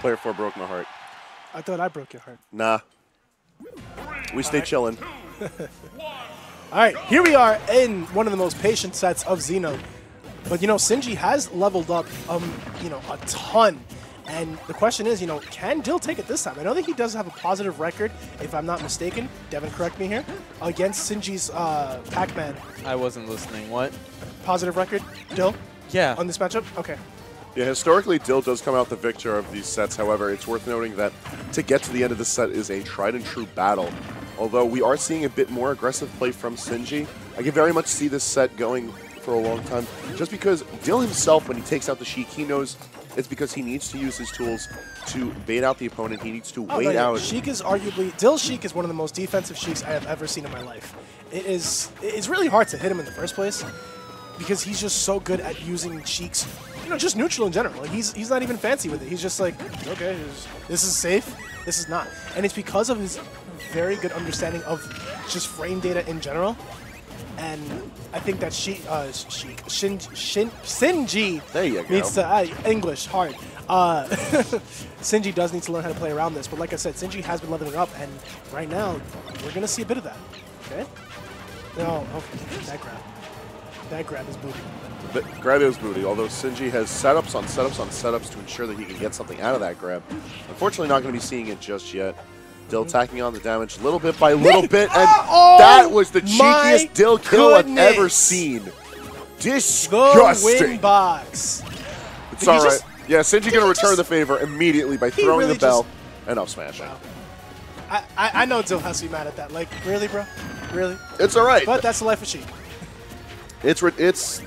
Player 4 broke my heart. I thought I broke your heart. Nah. We stay chilling. All right, here we are in one of the most patient sets of Xeno. But, you know, Sinji has leveled up, um, you know, a ton. And the question is, you know, can Dill take it this time? I know that he does have a positive record, if I'm not mistaken. Devin, correct me here. Against Sinji's uh, Pac-Man. I wasn't listening. What? Positive record, Dill, Yeah. on this matchup? Okay. Yeah, historically, Dill does come out the victor of these sets. However, it's worth noting that to get to the end of the set is a tried and true battle. Although we are seeing a bit more aggressive play from Sinji, I can very much see this set going for a long time. Just because Dill himself, when he takes out the Sheik, he knows it's because he needs to use his tools to bait out the opponent. He needs to Oh, wait out. Sheik is arguably Dill Sheik is one of the most defensive Sheiks I have ever seen in my life. It is it's really hard to hit him in the first place because he's just so good at using Sheik's, you know, just neutral in general. Like he's he's not even fancy with it. He's just like, okay, this- is safe, this is not, and it's because of his very good understanding of just frame data in general. And I think that she, uh, Sheik, Shin, Shin, Sinji There you go. needs to uh, English hard. Uh, Sinji does need to learn how to play around this, but like I said, Sinji has been leveling up, and right now we're gonna see a bit of that. Okay? No, okay, that grab, that grab is booty. But grab his booty, although Sinji has setups on setups on setups to ensure that he can get something out of that grab. Unfortunately, not going to be seeing it just yet. Dill mm-hmm. tacking on the damage little bit by little bit, and ah! Oh that was the cheekiest Dill kill I've ever goodness. seen. The Disgusting. win box. It's Did all right. just- Yeah, Sinji going to return just- the favor immediately by throwing really the bell just- and up smashing. I, I, I know Dill has to be mad at that. Like, really, bro? Really? It's all right. But that's the life of Sheik. It's re- it's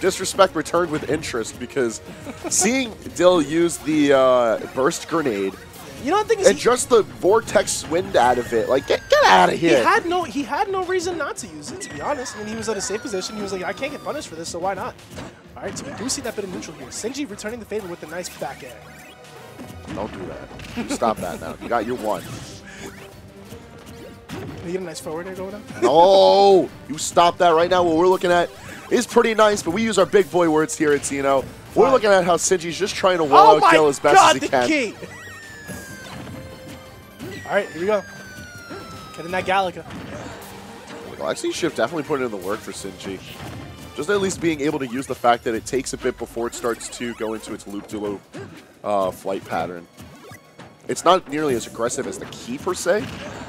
disrespect returned with interest because seeing Dill use the uh, burst grenade You know the thing is, and he, just the vortex wind out of it, like get get out of here. he had no he had no reason not to use it. To be honest, I mean, he was at a safe position. He was like, I can't get punished for this, so why not? All right, so we do see that bit of neutral here. Sinji returning the favor with a nice back air. Don't do that. Stop that now. You got your one. You get a nice forward air going on. No, you stop that right now. What we're looking at is pretty nice, but we use our big boy words here at Xeno. We're looking at how Sinji's just trying to wall Oh out Dill as best god, as he the can. key! All right, here we go. Getting that Galaga. Well, actually, you should definitely put in the work for Sinji. Just at least being able to use the fact that it takes a bit before it starts to go into its loop-de-loop uh, flight pattern. It's not nearly as aggressive as the key per se,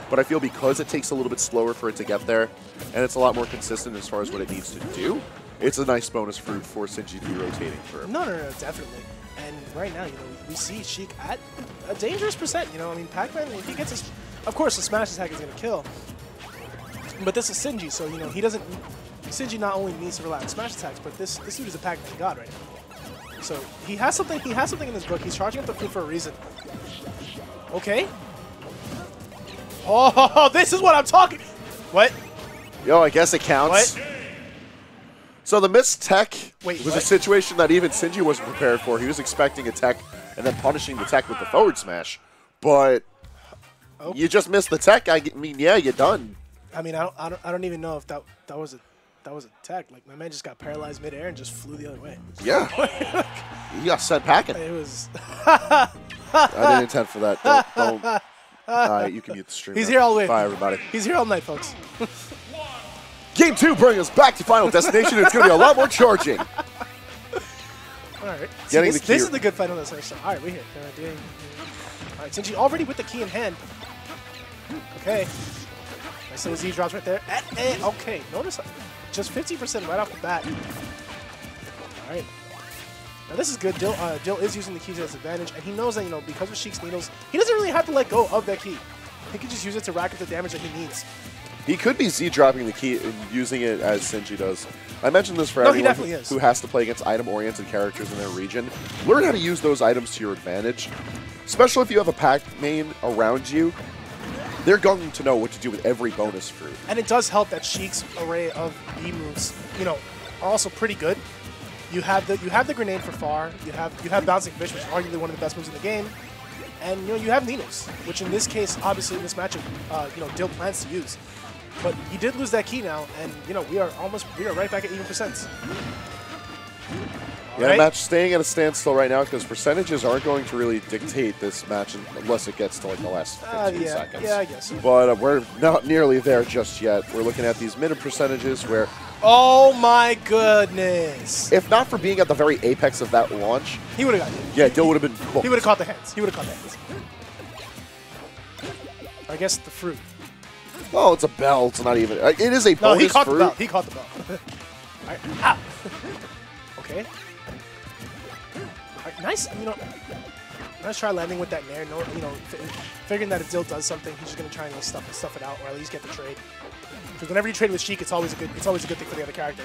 but I feel because it takes a little bit slower for it to get there, and it's a lot more consistent as far as what it needs to do, it's a nice bonus fruit for Sinji to be rotating through. No, no, no, definitely. And right now, you know, we see Sheik at a dangerous percent. You know, I mean, Pac-Man, if he gets his, of course, the smash attack is going to kill. But this is Sinji, so you know he doesn't. Sinji not only needs to rely on smash attacks, but this this dude is a Pac-Man god right now. So he has something. He has something in his book. He's charging up the food for a reason. Okay. Oh, this is what I'm talking. What? Yo, I guess it counts. What? So the missed tech Wait, was a situation that even Sinji wasn't prepared for. He was expecting a tech and then punishing the tech with the forward smash. But Oh. you just missed the tech. I mean, yeah, you're done. I mean, I don't, I don't, I don't even know if that that was a that was a tech. Like my man just got paralyzed midair and just flew the other way. Yeah. you got sent packing. It was. I didn't intend for that. Don't. don't. All right, you can mute the stream. He's now. here all the way. Bye, everybody. He's here all night, folks. Game two bring us back to Final Destination. It's going to be a lot more charging. All right. See, Getting this, the this is the good final destination. All right, we're here. Uh, doing- all right, Sinji already with the key in hand. Okay. Nice little Z drops right there. Eh, eh, okay, notice that. just 50% right off the bat. All right. Now this is good. Dill, uh, Dill is using the key to his advantage, and he knows that you know because of Sheik's needles, he doesn't really have to let go of that key. He can just use it to rack up the damage that he needs. He could be Z dropping the key and using it as Sinji does. I mentioned this for No, everyone who, who has to play against item-oriented characters in their region. Learn how to use those items to your advantage, especially if you have a pack main around you. They're going to know what to do with every bonus fruit. And it does help that Sheik's array of B moves, you know, are also pretty good. You have the you have the grenade for far. You have you have bouncing fish, which is arguably one of the best moves in the game. And you know you have Needles, which in this case, obviously in this matchup, uh, you know Dill plans to use. But he did lose that key now, and you know we are almost we are right back at even percent. Yeah, Right? match staying at a standstill right now because percentages aren't going to really dictate this match unless it gets to like the last 15 Uh, yeah, seconds. yeah, I guess. so. But uh, we're not nearly there just yet. We're looking at these minute percentages where, Oh my goodness! if not for being at the very apex of that launch, He would have got it. yeah, Dill would have been He would have caught the hands. He would have caught the hands. I guess the fruit. Oh, it's a bell. It's not even. uh, It is a No, he caught fruit. the bell. He caught the bell. Alright. Ah. okay. Alright, nice. You know, nice try landing with that nair. No, you know, fi- figuring that if Dill does something, he's just gonna try and stuff stuff it out, or at least get the trade. Because whenever you trade with Sheik, it's always a good it's always a good thing for the other character.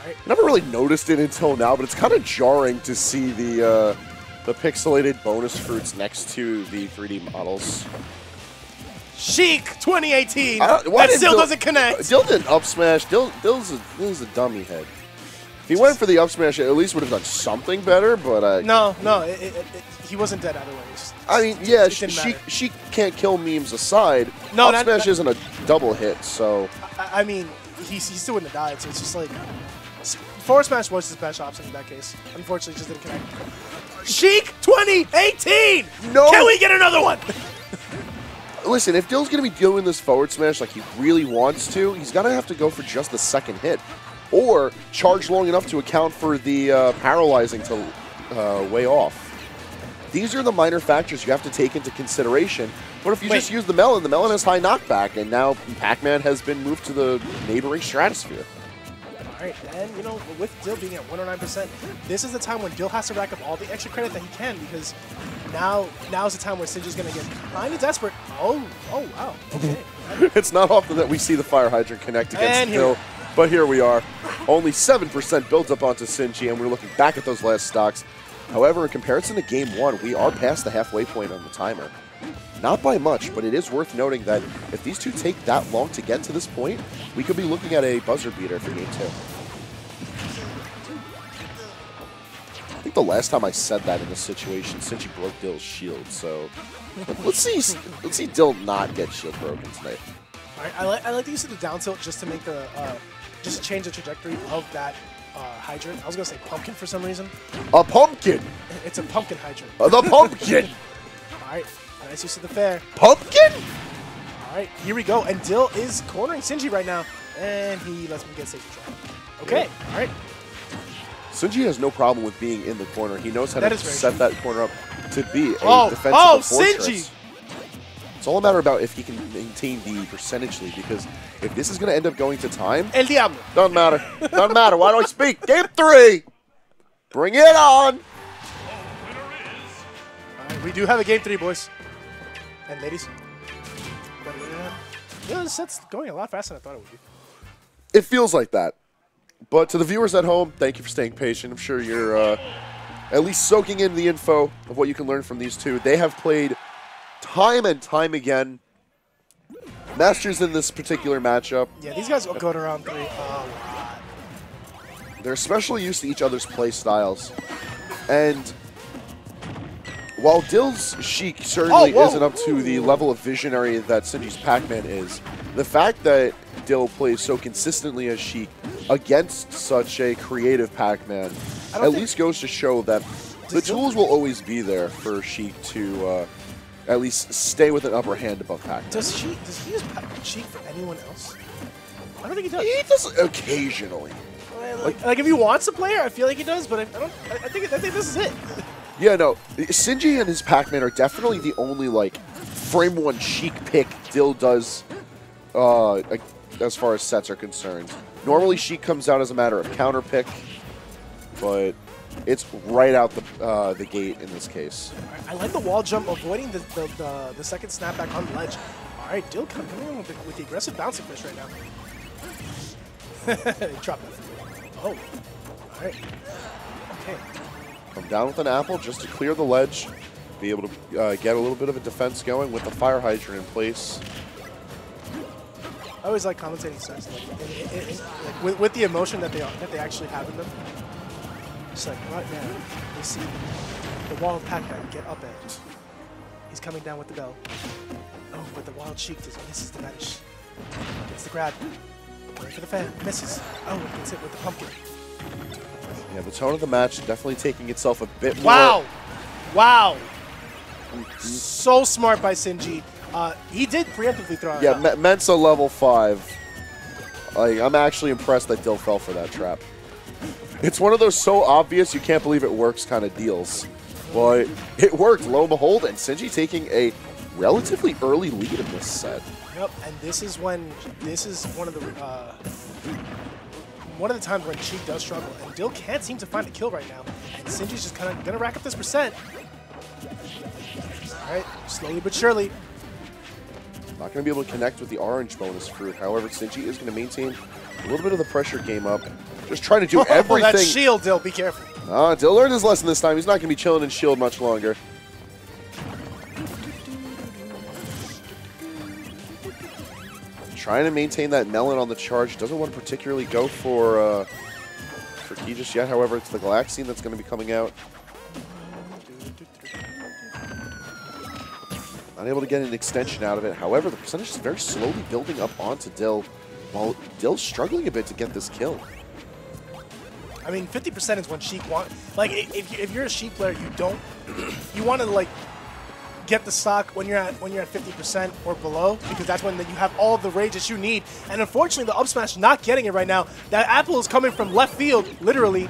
Alright. Never really noticed it until now, but it's kind of jarring to see the uh, the pixelated bonus fruits next to the 3D models. Sheik 2018. I don't- why that still Dill- doesn't connect. Dill didn't up smash. Dill, Dill's, a, Dill's a dummy head. If he went for the up smash, it at least would have done something better, but uh, No, no, it, it, it, he wasn't dead either way. It's- I mean, yeah, it she, she she can't kill memes aside. No, up that- smash isn't a double hit, so I, I mean, he, he still wouldn't have died, so it's just like. Forward Smash was his best option in that case. Unfortunately, just didn't connect. Sheik 2018! No. Can we get another one? listen, if Dill's gonna be doing this forward smash like he really wants to, he's gonna have to go for just the second hit, or charge long enough to account for the uh, paralyzing to uh, way off. These are the minor factors you have to take into consideration. But if you Wait. just use the melon, the melon has high knockback, and now Pac-Man has been moved to the neighboring stratosphere. Alright, and you know, with Dill being at 109%, this is the time when Dill has to rack up all the extra credit that he can because now now is the time where Sinji's gonna get kind of desperate. Oh, oh wow. Okay. it's not often that we see the fire hydrant connect against Dill, but here we are. Only 7% built up onto Sinji, and we're looking back at those last stocks. However, in comparison to game one, we are past the halfway point on the timer. Not by much, but it is worth noting that if these two take that long to get to this point, we could be looking at a buzzer beater for game two. I think the last time I said that in this situation, Sinji broke Dill's shield, so let's see let's see Dill not get shield broken tonight. Alright, I, like I like to use of the down tilt just to make the uh, just change the trajectory of that uh, hydrant. I was gonna say pumpkin for some reason. A pumpkin! It's a pumpkin hydrant. Uh, The pumpkin! Alright, nice use of the fair. pumpkin? Alright, here we go. And Dill is cornering Sinji right now. And he lets me get safety trap. Okay, alright. Sinji has no problem with being in the corner. He knows how That to set true. that corner up to be a Oh, defensive oh. Sinji! It's all a matter about if he can maintain the percentage lead because if this is going to end up going to time, El Diablo. doesn't matter. doesn't matter. Why do I speak? Game three! Bring it on! Alright, we do have a game three, boys. And ladies. Yeah, this set's going a lot faster than I thought it would be. It feels like that. But to the viewers at home, thank you for staying patient. I'm sure you're uh, at least soaking in the info of what you can learn from these two. They have played time and time again. Masters in this particular matchup. Yeah, these guys will go to round three a lot. They're especially used to each other's play styles. And while Dill's Sheik certainly Oh, isn't up to the level of visionary that Sinji's Pac-Man is, the fact that Dill plays so consistently as Sheik against such a creative Pac-Man at least goes to show that the tools will always be there for Sheik to uh, at least stay with an upper hand above Pac-Man. Does she does he use pa- cheat for anyone else? I don't think he does. He does occasionally. Like, like if he wants a player, I feel like he does, but I, I don't. I, I think I think this is it. Yeah, no. Sinji and his Pac-Man are definitely the only like frame one Sheik pick Dill does uh, as far as sets are concerned. Normally, Sheik comes out as a matter of counter pick, but it's right out the uh, the gate in this case. I like the wall jump, avoiding the the, the, the second snapback on the ledge. All right, Dill coming in with the, with the aggressive bouncing fish right now. Drop that. Oh, all right. Okay. Come down with an apple just to clear the ledge, be able to uh, get a little bit of a defense going with the fire hydrant in place. I always like commentating sets, like, in, in, in, like with, with the emotion that they that they actually have in them. It's like right now, they see the wild of Pac-Man get up edge. He's coming down with the bell. Oh, but the wild Sheik just misses the vanish. Gets the grab. Going for the fan. Misses. Oh, gets hit with the pumpkin. Yeah, the tone of the match definitely taking itself a bit more. Wow. Wow. So smart by Sinji. Uh, he did preemptively throw it Yeah, out. Me- Mensa level five. Like, I'm actually impressed that Dill fell for that trap. It's one of those so obvious you can't believe it works kind of deals. But it worked, lo and behold, and Sinji taking a relatively early lead in this set. Yep, and this is when this is one of the uh, one of the times when Sheik does struggle, and Dill can't seem to find a kill right now, and Sinji's just kind of gonna rack up this percent. All right, slowly but surely. Not going to be able to connect with the orange bonus fruit. However, Sinji is going to maintain a little bit of the pressure game up. Just trying to do Oh, that everything. shield, Dill, be careful. Ah, Dill learned his lesson this time. He's not going to be chilling in shield much longer. Trying to maintain that melon on the charge. Doesn't want to particularly go for uh, for key just yet. However, it's the Galaxian that's going to be coming out. Not able to get an extension out of it. However, the percentage is very slowly building up onto Dill, while Dill's struggling a bit to get this kill. I mean, 50% is when Sheik want. Like, if, if you're a Sheik player, you don't. You want to like get the stock when you're at when you're at 50% or below because that's when you have all the rage that you need. And unfortunately, the up smash not getting it right now. That apple is coming from left field, literally.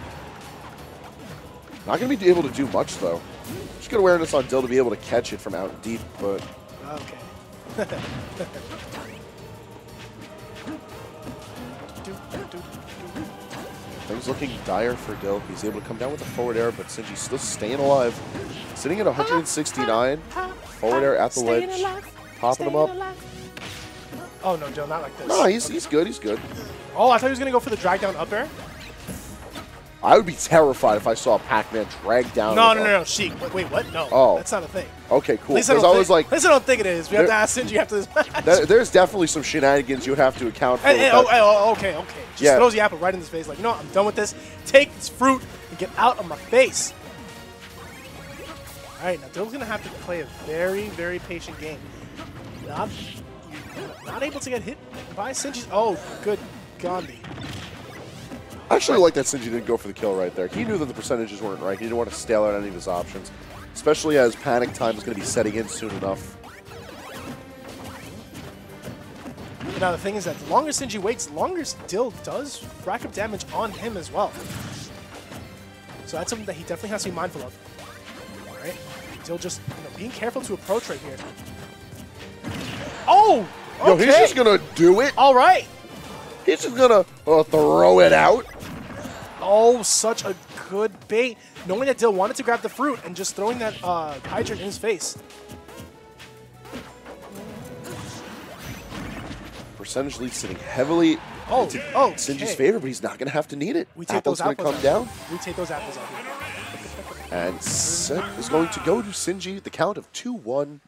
Not going to be able to do much, though. Just good awareness on Dill to be able to catch it from out deep, but Okay. things looking dire for Dill. He's able to come down with a forward air, but Sinji's still staying alive. Sitting at 169. Forward air at the ledge. Popping him up. Oh no, Dill, not like this. No, he's, he's good. He's good. Oh, I thought he was gonna go for the drag down up air. I would be terrified if I saw a Pac-Man dragged down. No, no, no, no, Sheik. Wait, wait, what? No, Oh. that's not a thing. Okay, cool. At least I Because don't I think, was like, at least I don't think it is. We have to ask Sinji after this match. there- there's definitely some shenanigans you have to account for. Hey, that. oh, oh, okay, okay. Just Yeah. throws the apple right in his face. Like, you know what? I'm done with this. Take this fruit and get out of my face. All right, now Dill's going to have to play a very, very patient game. Not, not able to get hit by Sinji's. Oh, good Gandhi. I actually like that Sinji didn't go for the kill right there. He knew that the percentages weren't right. He didn't want to stale out any of his options, especially as panic time is going to be setting in soon enough. Now, the thing is that the longer Sinji waits, the longer Dill does rack up damage on him as well. So that's something that he definitely has to be mindful of. All right? Dill just you know, being careful to approach right here. Oh! Okay. Yo, he's just going to do it. All right. He's just going to uh, throw it out. Oh, such a good bait. Knowing that Dill wanted to grab the fruit and just throwing that uh, hydrant in his face. Percentage lead sitting heavily Oh, into oh, Sinji's okay. favor, but he's not going to have to need it. We take Apple's those going to apples come out. down, We take those apples out here. and set is going to go to Sinji. The count of 2-1